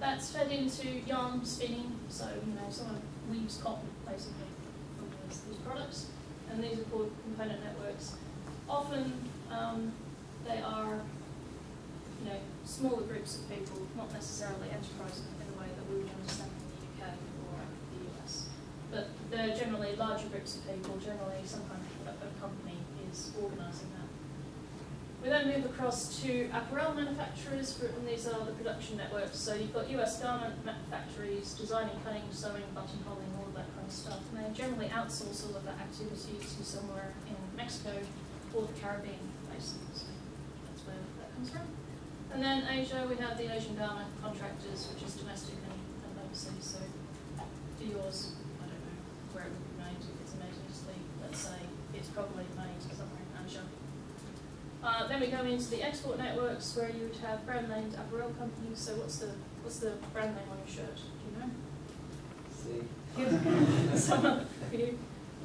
that's fed into yarn spinning, so you know someone weaves cotton basically from these, these products, and these are called component networks. Often um, they are you know smaller groups of people, not necessarily enterprises in the way that we would understand in the UK or the US, but they're generally larger groups of people. Generally, some kind of company is organising that. We then move across to apparel manufacturers, and these are the production networks. So you've got US garment factories designing, cutting, sewing, buttonholing, all of that kind of stuff. And they generally outsource all of that activity to somewhere in Mexico or the Caribbean basin. So that's where that comes from. And then Asia, we have the Asian garment contractors, which is domestic and, and overseas. So for yours, I don't know where it would be made. If it's made in Italy, let's say it's probably made somewhere in Asia. Uh, then we go into the export networks where you would have brand named apparel companies. So what's the what's the brand name on your shirt? Do you know? See. Someone, you?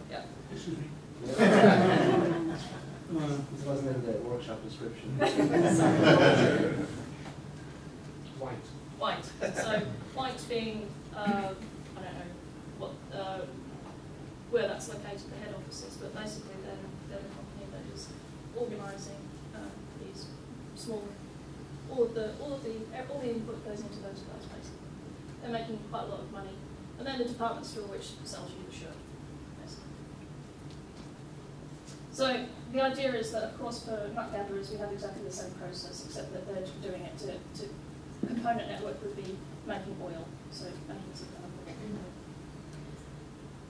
Yeah. Excuse me. This wasn't in the workshop description. White. White. So white being uh, I don't know what uh, where that's located, the head offices, but basically they're, they're the company that is organising uh, these small all of the all of the all the input goes into those guys basically. They're making quite a lot of money. And then the department store which sells you the shirt. So the idea is that of course for nut gatherers we have exactly the same process except that they're doing it to, to component network would be making oil. So making some kind of oil.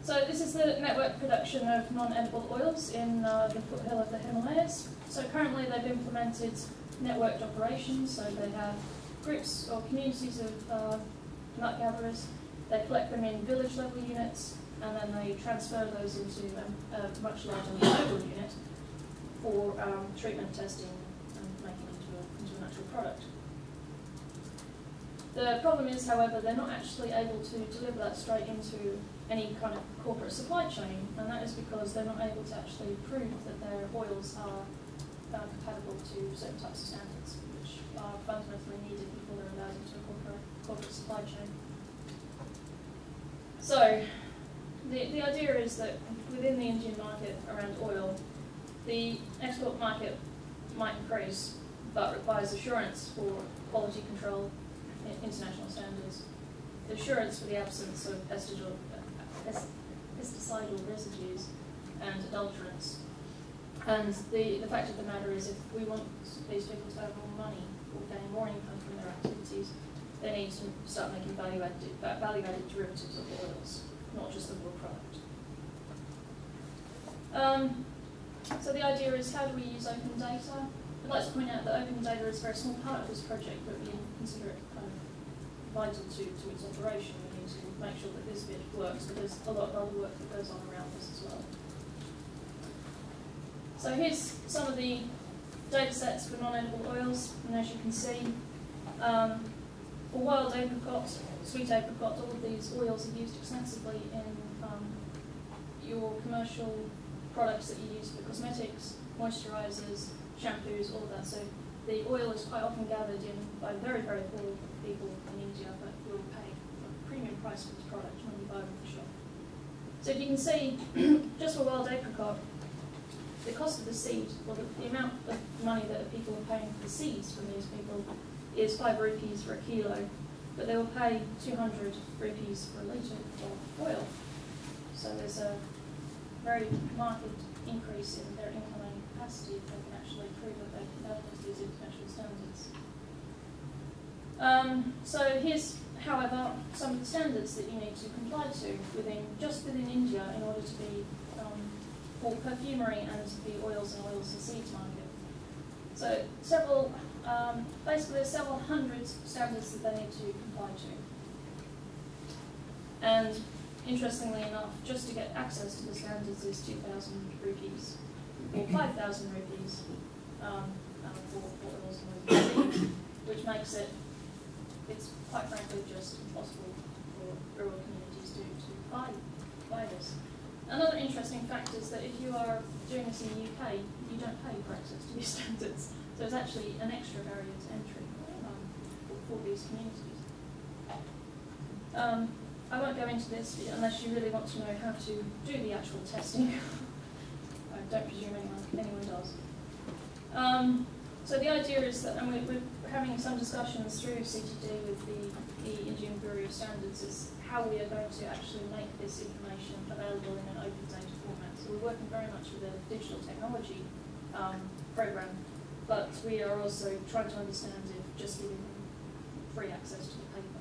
So this is the network production of non-edible oils in uh, the foothill of the Himalayas. So currently they've implemented networked operations, so they have groups or communities of uh, nut gatherers, they collect them in village level units, and then they transfer those into um, a much larger global unit for um, treatment testing and making into, a, into an actual product. The problem is, however, they're not actually able to deliver that straight into any kind of corporate supply chain, and that is because they're not able to actually prove that their oils are uh, compatible to certain types of standards, which are fundamentally needed before they're allowed into a corporate, corporate supply chain. So, the, the idea is that within the Indian market around oil, the export market might increase, but requires assurance for quality control, international standards, assurance for the absence of pesticidal, pesticidal residues and adulterants. And the, the fact of the matter is if we want these people to have more money or gain more income from their activities, they need to start making value-added value-added derivatives of oils, not just the raw product. Um, so the idea is how do we use open data? I'd like to point out that open data is a very small part of this project, but we consider it vital to, to its operation. We need to make sure that this bit works, but there's a lot of other work that goes on around this as well. So here's some of the data sets for non-edible oils, and as you can see, um, for wild apricot, sweet apricot, all of these oils are used extensively in um, your commercial products that you use for cosmetics, moisturizers, shampoos, all of that. So the oil is quite often gathered in by very, very poor people in India that will pay a premium price for this product when you buy them from the shop. So if you can see, just for wild apricot, the cost of the seed, or the, the, amount of money that people are paying for the seeds from these people is 5 rupees for a kilo, but they will pay 200 rupees for a litre of oil. So there's a very marked increase in their income earning capacity if they can actually prove that they can meet these international standards. Um, so here's, however, some of the standards that you need to comply to within just within India in order to be um, for perfumery and the oils and oils and seeds market. So several um, basically, there's several hundred standards that they need to comply to. And interestingly enough, just to get access to the standards is 2,000 rupees, or 5,000 rupees um, for, for oils and oils, which makes it, it's quite frankly just impossible for rural communities to, to buy, buy this. Another interesting fact is that if you are doing this in the UK, you don't pay for access to these standards. So it's actually an extra barrier to entry um, for, these communities. Um, I won't go into this unless you really want to know how to do the actual testing. I don't presume anyone, anyone does. Um, so the idea is that, and we're, we're having some discussions through CTD with the, the Indian Bureau of Standards, is how we are going to actually make this information available in an open data format. So we're working very much with a digital technology um, program, but we are also trying to understand if just giving them free access to the paper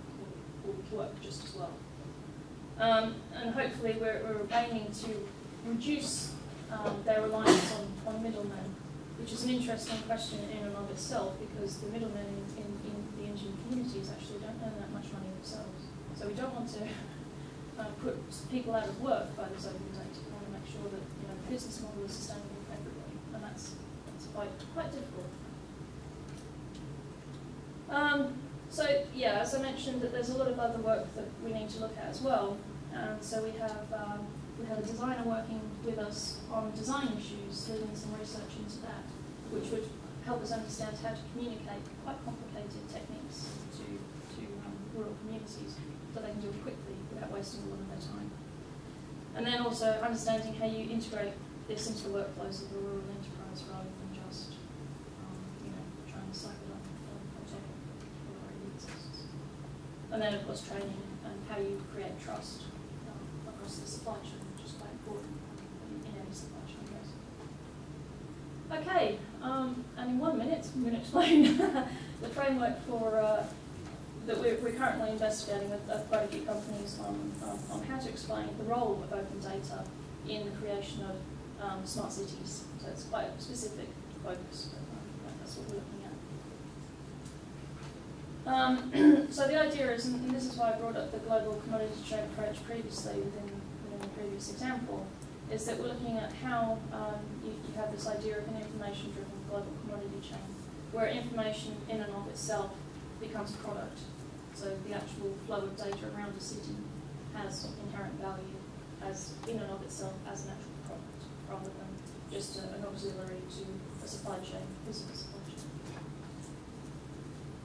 will work just as well. Um, and hopefully we're, we're aiming to reduce um, their reliance on, on middlemen, which is an interesting question in and of itself because the middlemen in, in, the Indian communities actually don't earn that much money themselves. So we don't want to uh, put people out of work by this open data. We want to make sure that you know, the business model is sustainable for everybody, and that's, that's quite, quite difficult. Um, so yeah, as I mentioned, that there's a lot of other work that we need to look at as well. And so we have um, we have a designer working with us on design issues, doing some research into that, which would help us understand how to communicate quite complicated techniques to to um, rural communities, so they can do it quickly without wasting a lot of their time. And then also understanding how you integrate this into the workflows of the rural enterprise rather than just um, you know trying to cycle up on project that already exists. And then of course training and how you create trust um, across the supply chain, important in, any supply chain, guess. Okay, um, and in one minute I'm going to explain the framework for uh, that we're, we're currently investigating with uh, quite a few companies on, um, on how to explain the role of open data in the creation of um, smart cities. So it's quite a specific focus, but um, that's what we're looking at. Um, so the idea is, and this is why I brought up the global commodity trade approach previously within, previous example, is that we're looking at how um, you, you have this idea of an information-driven global commodity chain, where information in and of itself becomes a product. So the actual flow of data around a city has inherent value as in and of itself as an actual product, rather than just a, an auxiliary to a supply chain, physical supply chain.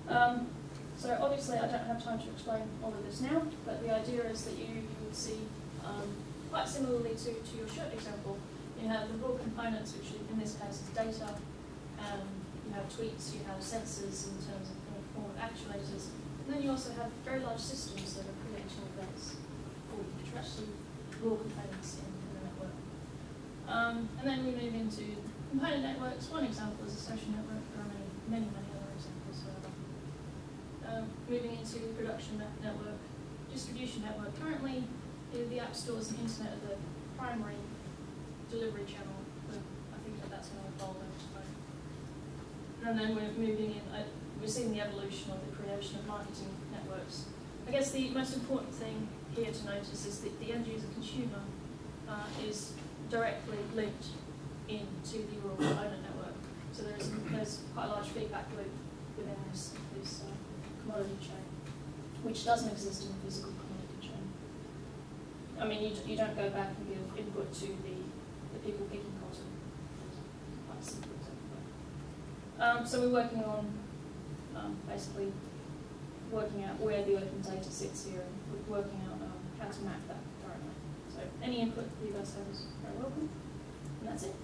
Um, so obviously I don't have time to explain all of this now, but the idea is that you, you would see, um, quite similarly to, to your shirt example, you have the raw components, which in this case is data, um, you have tweets, you have sensors in terms of in the form of actuators, and then you also have very large systems that are creating events for you, which are actually raw components in, in the network. Um, and then we move into component networks. One example is a social network. There are many, many, many other examples. Um, moving into production net network, distribution network. Currently, the, app stores and internet are the primary delivery channel, but I think that that's going to evolve over time. And then we're moving in, uh, we're seeing the evolution of the creation of marketing networks. I guess the most important thing here to notice is that the end user consumer uh, is directly linked into the rural component network. So there's, there's quite a large feedback loop within this, this uh, commodity chain, which doesn't exist in the physical. I mean, you, you don't go back and give input to the, the people picking cotton. Quite simple. Um, so we're working on um, basically working out where the open data sits here and working out um, how to map that currently. So any input you guys have is very welcome. And that's it.